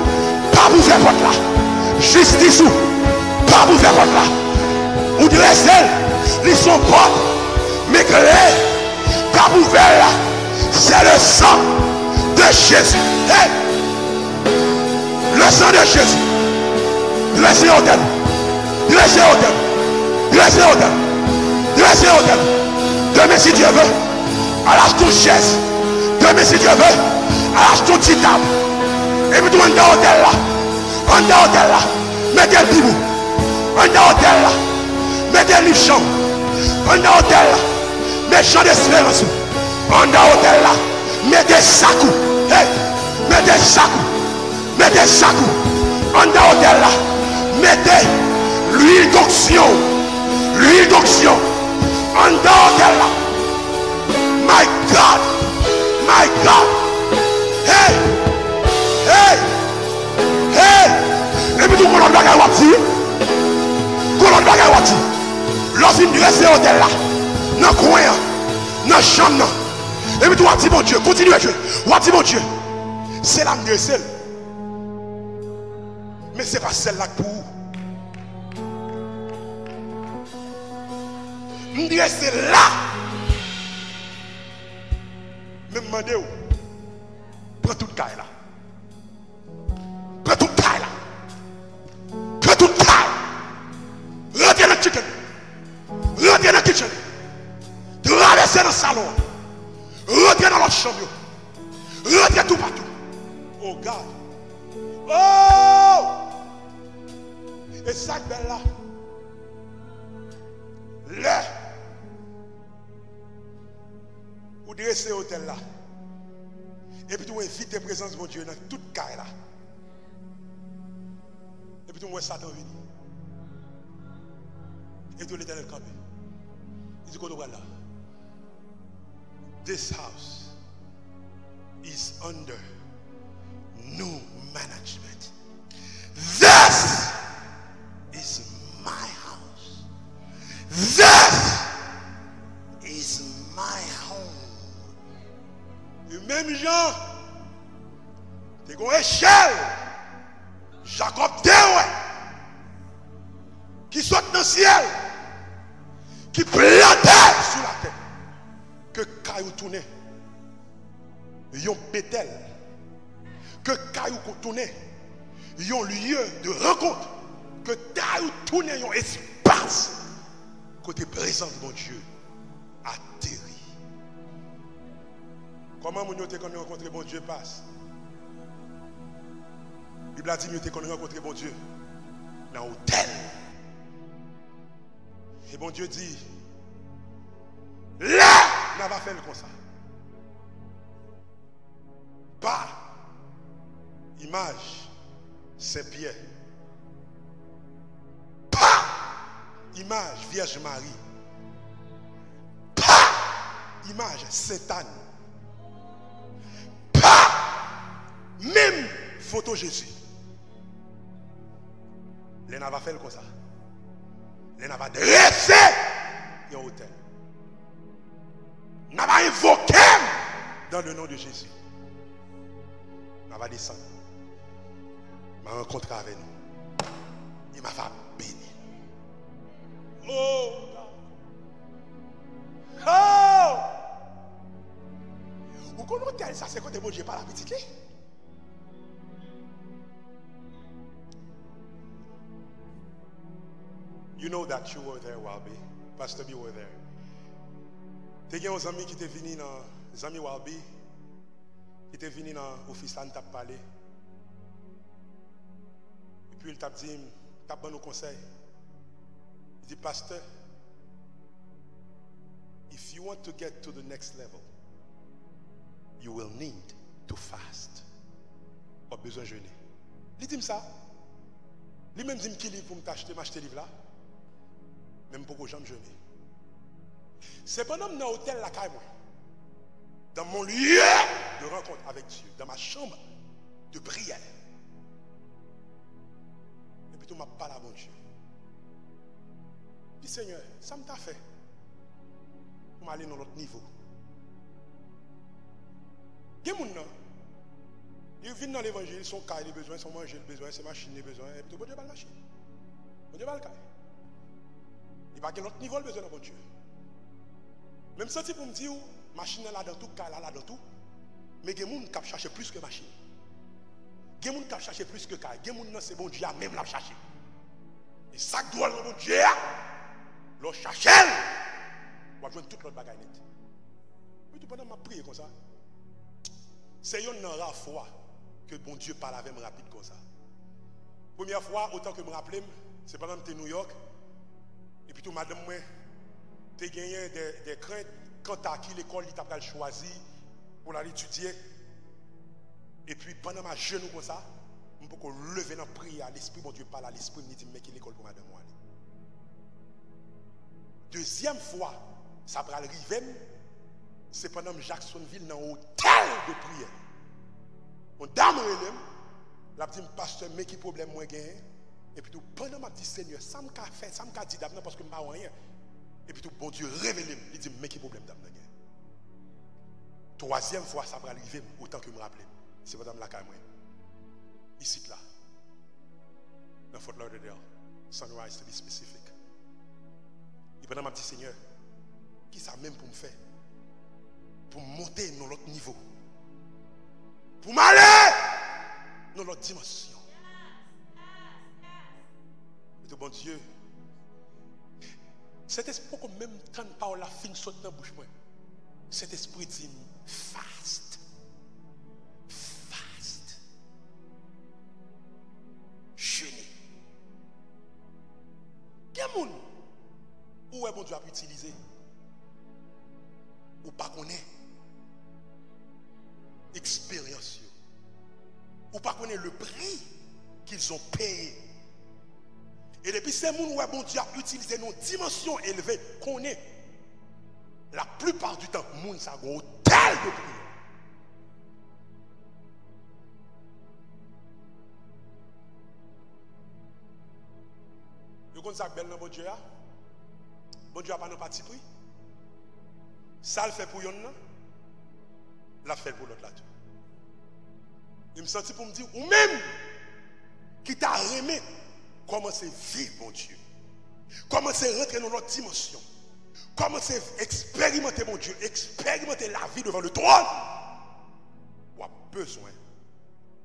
Pas vous faire votre là. Justice ou. Pas vous faire votre là. Ou dressez, ils sont propres. Mais que faire là. C'est le sang de Jésus. Le sang de Jésus. Dressez hôtel. Dressez hôtel. Dressez hôtel. Dressez hôtel. Demain, si Dieu veut, arrache ton chaise. Demain, si Dieu veut, arrache ton petit table. Et puis, le monde dans l'hôtel là. On dans l'hôtel là. Mettez le bibou. On dans l'hôtel là. Mettez le champ. On dans l'hôtel là. Mè chan espérance An da hotel la Mè de sakou hey, Mè de sakou Mè de sakou An da hotel la Mè de l'huile d'onction L'huile d'onction An da hotel la My God. My God. Hey. Hey. Hey. E mi tou konon bagay wati Konon bagay wati Lò fin dresse hotel la nan kwen an, nan chan nan. E mi tou wati bon Diyo, kontinu e Diyo, wati bon Diyo. Se la mne sel. Men se pa sel lak pou ou. Mdiye se la. Men mwande ou, pren tout kae la. Pren tout kae la. Pren tout kae. Radye nan kitchen. Radye nan kitchen. Dans le salon. Rentrez dans l'autre chambre. Rentrez tout partout. Oh God. Oh! Et ça, belle là. Là. Vous dressez hôtel là. Et puis tu la présence de mon Dieu dans toute caille là. Et puis tu vois Satan venir. Et tu l'éternel campé. Il dit qu'on doit là? This house is under new management. This is my house. This is my home. Et même Jean, t'es une échelle. Jacob ouais, qui saute dans le ciel, qui plantait sur la que caillou tournait, yon bétel, que caillou tournait, yon lieu de rencontre, que caillou tournait, yon espace, côté présent mon Dieu, atterri. Comment mon Dieu quand rencontré mon Dieu passe? Bible a dit qu'on rencontré mon Dieu dans l'hôtel. Et mon Dieu dit, là, n'a pas fait comme ça. Pas image Saint-Pierre. Pas image Vierge Marie. Pas image Sainte-Anne. Pas même photo Jésus. Les n'a pas fait comme ça. Les n'a pas dressé hôtel. N'a pas invoqué dans le nom de Jésus. N'a pas descendu. M'a rencontré avec nous. Il m'a fait bénir. Oh! Oh! Vous connaissez ça, c'est quand bon Dieu par la petite? You know that you were there, Walby. Pastor B were there. Te gen yon amis qui étaient venus dans les amis Walby, qui étaient venus dans l'office nous t'a parlé. Et puis il t'a dit, t'a donné nos conseils. Il dit, Pasteur, if you want to get to the next level, you will need to fast. Pas besoin de jeûner. Il dit ça. Lui même dit qu'il livre pour m'acheter, m'acheter livre là. Même pour que j'aime jeûner. C'est pendant dans l'hôtel là carrément. Dans mon lieu de rencontre avec Dieu, dans ma chambre de prière. Et puis tout m'a parlé à mon Dieu. Dis Seigneur, ça me t'a fait. Pour m'aller dans l'autre niveau. Il y a des gens, ils viennent dans l'évangile, ils sont cas, ils ont besoin, ils sont manger, ont besoin, c'est machine, ils ont besoin. Et puis, bon Dieu, pas la machine. Bon Dieu, pas le cas. Il va y avoir autre niveau, besoin de bon Dieu? Même si pour me dire, machine là dans tout, cas là, dans tout. Mais il y a des gens qui cherchent plus que machine. Il y a des gens qui cherchent plus que cas. Il y a des gens c'est bon Dieu, même la chercher. Et ça doit dans mon Dieu, l'on cherche elle. On va toute l'autre bagaille. Mais tout pendant ma prière comme ça. C'est une rare fois que bon Dieu parle avec moi rapide comme ça. Première fois, autant que je me rappelle, c'est pendant que New York. Et puis tout madame, tu gagné des, des craintes quant à qui l'école t'a choisi pour aller étudier. Et puis pendant ma genou comme ça, je peux lever dans la prière, l'esprit, mon Dieu parle à l'esprit, me dit, mais qui l'école pour madame moi. Deuxième fois, ça va arriver, c'est pendant Jacksonville dans un hôtel de prière. On dame la dit pasteur mais qui problème moi et puis pendant ma dit Seigneur ça me fait ça me dit d'abord parce que je pas rien et puis tout bon Dieu révèle il dit mais qui problème gagne troisième fois ça va arriver autant que me rappeler c'est madame la moi ici là. Dans Fort Lauderdale sunrise to be specific et pendant ma dit Seigneur qui ça même pour me faire? Pour monter dans l'autre niveau. Pour m'aller dans l'autre dimension. Mais bon Dieu, Cet esprit, pour que même temps de la fin saute dans la bouche, cet esprit dit, fast. Gens où bon Dieu a utilisé nos dimensions élevées, qu'on est la plupart du temps, moun ça tel de prix. Vous connaissez ça belle dans bon Dieu Bon Dieu a pas de parti prix. Ça le fait pour yon l'a fait pour l'autre là. Il me sentit pour me dire, ou même qui t'a aimé, comment c'est vivre, mon Dieu? Comment c'est rentrer dans notre dimension? Comment c'est expérimenter, mon Dieu, expérimenter la vie devant le trône? Ou a besoin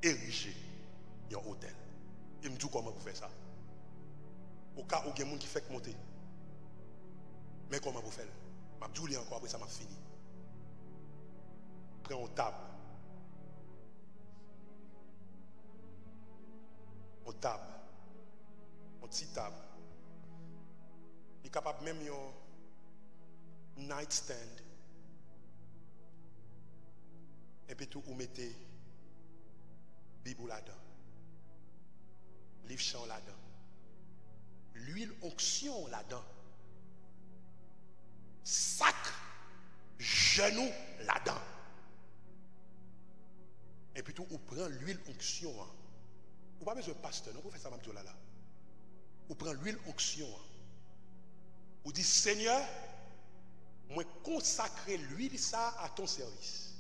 d'ériger un hôtel? Il me dit comment vous faites ça? Au cas où il y a des gens qui fait monter. Mais comment vous faites? Je vais encore après ça m'a fini. Prends une table. Une table. ti tab. Li kapap menm yon nightstand. Epi tou ou mette bibou la dan. Liv chan la dan. L'huil onksyon la dan. Sak genou la dan. Epi tou ou pren l'huil onksyon an. Ou pa bezwe paste, non pou fè sa mamdou la la. On prend l'huile onction. Ou dit, Seigneur, moi consacrer l'huile ça à ton service.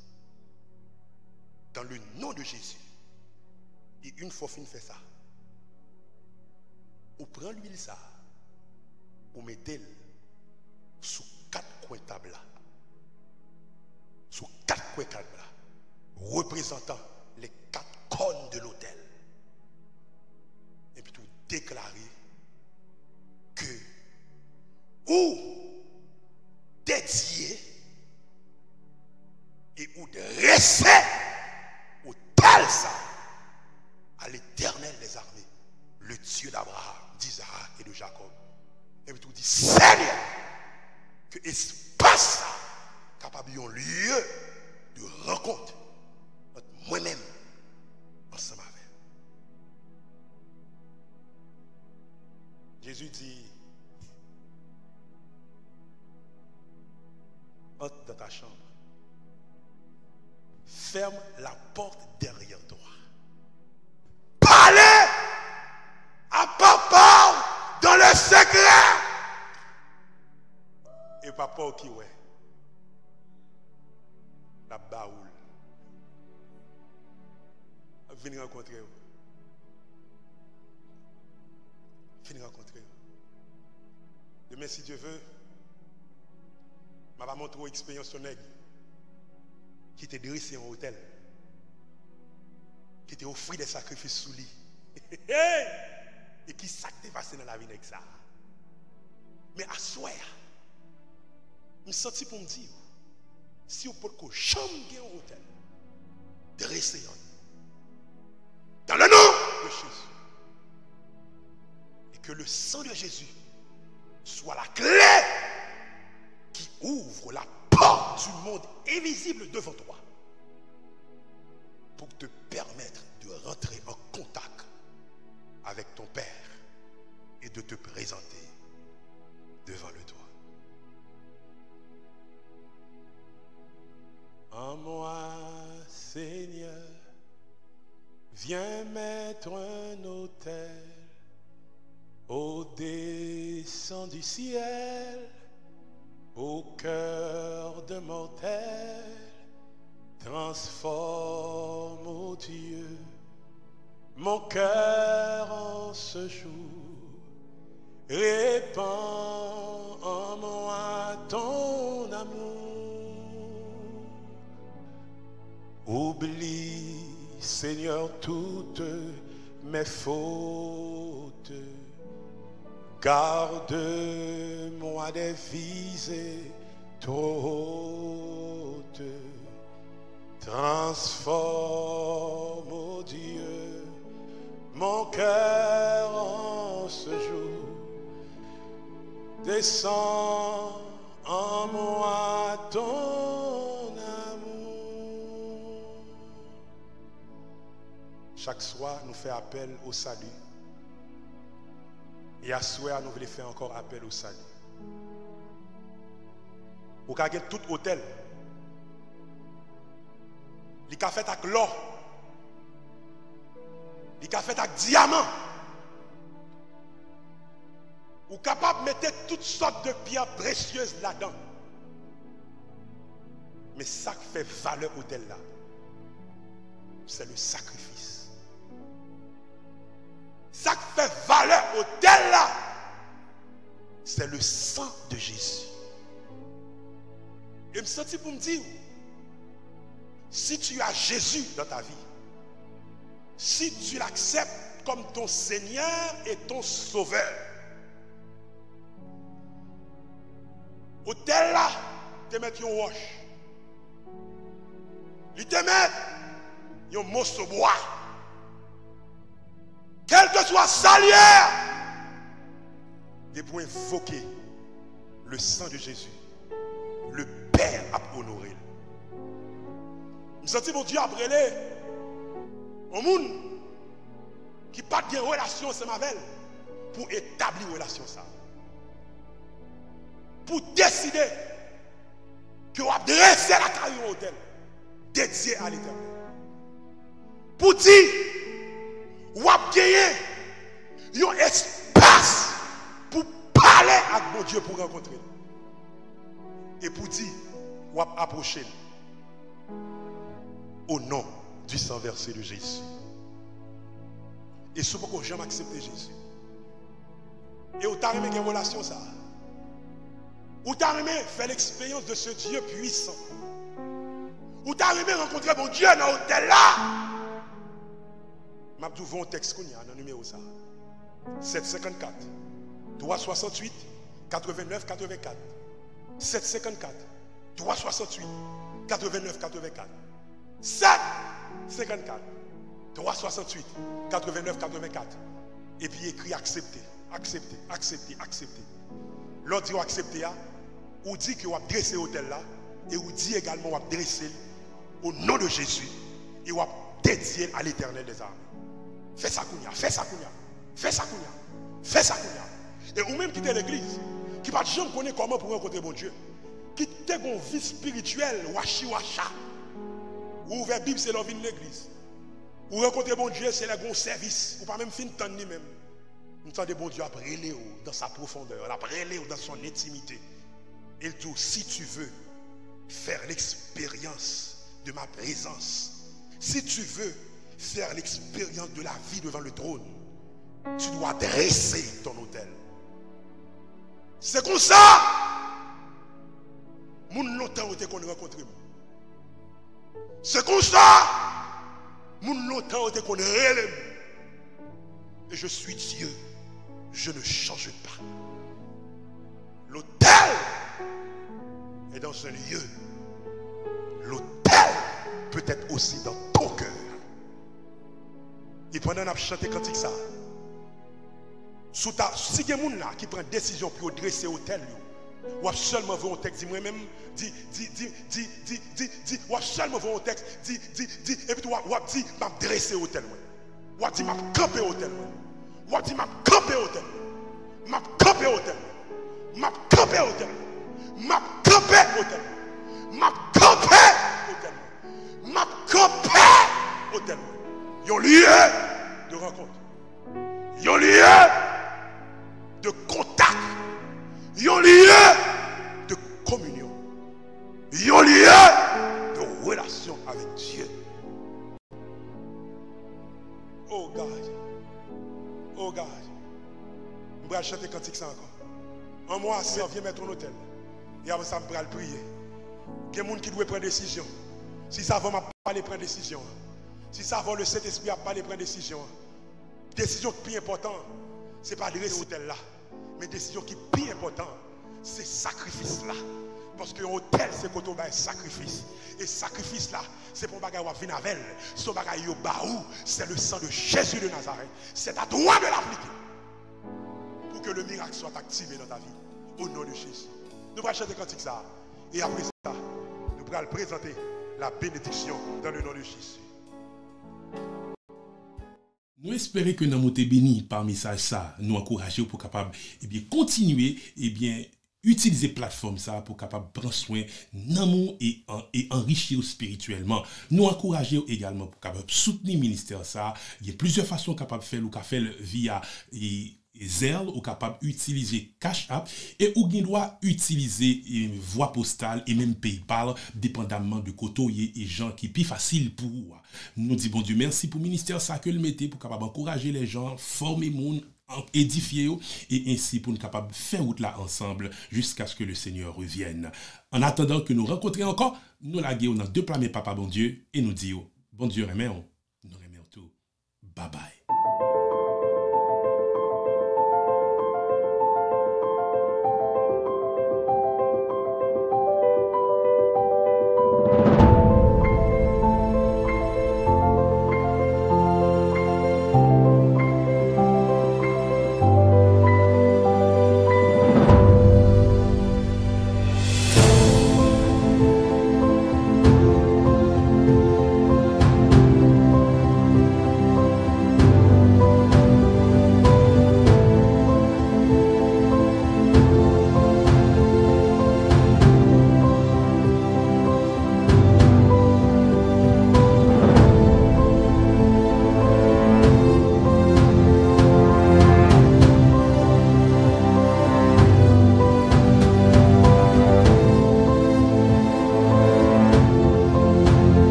Dans le nom de Jésus. Et une fois fin fait ça. On prend l'huile ça. On met elle sous quatre coins table. Sous quatre coins table représentant les quatre cônes de l'autel. Et puis tout déclarer que ou dédié et ou dresser au tel ça à l'éternel des armées, le Dieu d'Abraham, d'Isaac et de Jacob. Et puis tout dit Seigneur, que espace capable un lieu de rencontre moi-même, Jésus dit, entre dans ta chambre, ferme la porte derrière toi. Parlez à papa dans le secret. Et papa qui ouais, la baoule venir rencontrer vous. Venir rencontrer. Demain, si Dieu veut, je vais montrer de qui t'a dressé en hôtel, qui t'a offert des sacrifices sous lit. Et qui qui passé dans la vie avec ça? Mais à soi, je me senti pour me dire, si vous pouvez que chambre un hôtel, dressez Dans le nom de Jésus. Que le sang de Jésus soit la clé qui ouvre la porte du monde invisible devant toi pour te permettre de rentrer en contact avec ton Père et de te présenter devant le toit. En moi, Seigneur, viens mettre un autel au-descend du ciel, au cœur de mortel, transforme, ô Dieu, mon cœur en ce jour, répands en moi ton amour. Oublie, Seigneur, toutes mes fautes. Garde-moi des visées trop hautes. Transforme, ô Dieu, mon cœur en ce jour. Descends en moi ton amour. Chaque soir, nous fait appel au salut. Et à soir, nous voulons faire encore appel au salut. Vous avez tout hôtel. Il a fait avec l'or. Il a fait avec diamant. Vous êtes capable de mettre toutes sortes de pierres précieuses là-dedans. Mais ça qui fait valeur hôtel là, c'est le sacrifice. Ça qui fait valeur hôtel là, c'est le sang de Jésus. Et je me sens pour me dire, si tu as Jésus dans ta vie, si tu l'acceptes comme ton Seigneur et ton Sauveur, hôtel là, te mettre un wash. Il te met un morceau bois. Quel que soit salière, et pour invoquer le sang de Jésus, le Père a honoré. Je sens mon Dieu après les au monde qui pas de relation avec pour établir une relation ça. Pour décider que vous adressez la carrière au hôtel dédié à l'éternel. Pour dire, vous avez gagné un espace pour parler avec mon Dieu pour rencontrer. Et pour dire, vous avez approché au nom du sang versé de Jésus. Et ce pourquoi jamais accepté Jésus. Et vous avez une relation ça. Vous avez fait l'expérience de ce Dieu puissant. Vous avez rencontré mon Dieu dans l'hôtel là. Je vais un texte qu'on a dans le numéro ça. 754 368 89 84. 754 368 89 84. 7 54 368 89 84. Et puis écrit accepter, accepter, accepter, accepter. L'autre dit accepter, ou dit que vous avez dressé l'hôtel là, et vous dit également vous avez dressé au nom de Jésus, et vous avez dédié à l'éternel des armes. Fais ça, Kounia, fais ça, Kounia, fais ça, Kounia, fais ça, Kounia. Et ou même quitter l'église, qui va jamais connaître comment pour rencontrer mon Dieu, qui a une vie spirituelle, washi washa. Ou ouvert la Bible, c'est l'envie de l'église. Ou rencontrer mon Dieu, c'est le bon service. Ou pas même fin de ni même. Nous de bon Dieu après dans sa profondeur, après dans son intimité. Il dit, si tu veux faire l'expérience de ma présence, si tu veux faire l'expérience de la vie devant le trône, tu dois dresser ton hôtel. C'est comme ça. Mon longtemps qu'on rencontre. C'est comme ça. Mon longtemps qu'on Et je suis Dieu. je ne change pas. L'autel est dans un lieu. L'autel peut être aussi dans ton cœur. Et pendant qu'on a chanté cantique ça, si a là qui prend décision pour dresser l'autel, ou seulement voir un texte, dit moi-même, dit, dit, dit, dit, dit, dit, dit, ou seulement voir un texte, dit, dit, dit, et puis ou dit, m'a dressé l'autel, ou dit, m'a campé l'autel, ou dit, m'a campé l'autel, m'a campé l'autel, m'a campé l'autel, m'a campé l'autel, m'a campé l'autel, m'a campé l'autel. Il y a un lieu de rencontre. Il y a un lieu de contact. Il y a un lieu de communion. Il y a un lieu de relation avec Dieu. Oh God. Oh God. Je vais chanter cantique ça encore. Un mois, c'est viens mettre un hôtel. Et après ça, je vais prier. Il y a des gens qui doivent prendre décision. Si ça va, pas les prendre décision. Si ça va, le Saint-Esprit n'a pas les prendre décision. Décision plus importante, ce n'est pas de rester hôtel là. Mais décision qui est plus importante, c'est sacrifice là. Parce qu'un hôtel, c'est quand on un sacrifice. Et sacrifice là, c'est pour bagaille à venir avec Ce bagaille au baou, c'est le sang de Jésus de Nazareth. C'est à toi de l'appliquer. Pour que le miracle soit activé dans ta vie. Au nom de Jésus. Nous allons chanter cantique ça. Et après ça, nous allons présenter la bénédiction dans le nom de Jésus. Nous espérons que nous été bénis par message ça, nous encourager pour capable eh bien continuer et eh bien utiliser plateforme ça pour capable prendre soin d'amour et, et enrichir spirituellement. Nous encourager également pour capable soutenir ministère ça. Il y a plusieurs façons capable de faire ou faire via et, Zelle ou capable d'utiliser Cash App et ou doit utiliser voie postale et même PayPal dépendamment de côté et gens qui plus facile pour nous dit bon Dieu merci pour le ministère ça que le mettez pour capable encourager les gens former monde édifier et ainsi pour nous capable faire route là ensemble jusqu'à ce que le Seigneur revienne. En attendant que nous rencontrions encore, nous laguons dans deux plats papa bon Dieu et nous disons bon Dieu remet nous remercions tout. Bye bye.